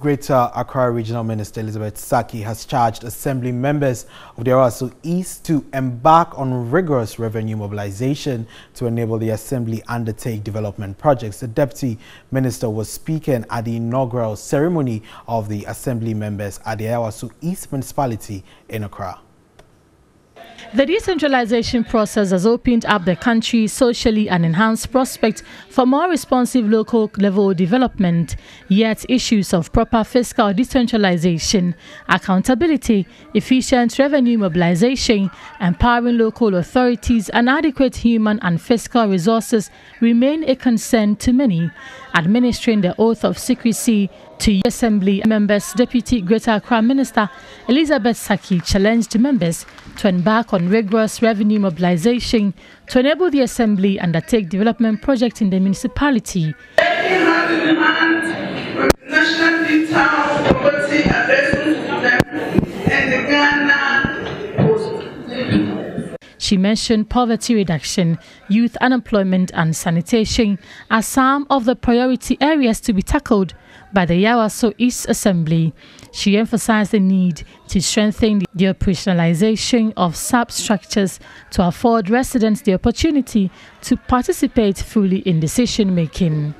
Greater Accra Regional Minister Elizabeth Sackey has charged assembly members of the Ayawaso East to embark on rigorous revenue mobilization to enable the assembly undertake development projects. The deputy minister was speaking at the inaugural ceremony of the assembly members at the Ayawaso East municipality in Accra. The decentralization process has opened up the country socially and enhanced prospects for more responsive local level development. Yet issues of proper fiscal decentralization, accountability, efficient revenue mobilization, empowering local authorities and adequate human and fiscal resources remain a concern to many. Administering the oath of secrecy to Assembly members, Deputy Greater Accra Minister Elizabeth Sackey challenged members to embark on rigorous revenue mobilization to enable the Assembly undertake development projects in the municipality. She mentioned poverty reduction, youth unemployment and sanitation as some of the priority areas to be tackled by the Ayawaso East Assembly. She emphasized the need to strengthen the operationalization of substructures to afford residents the opportunity to participate fully in decision making.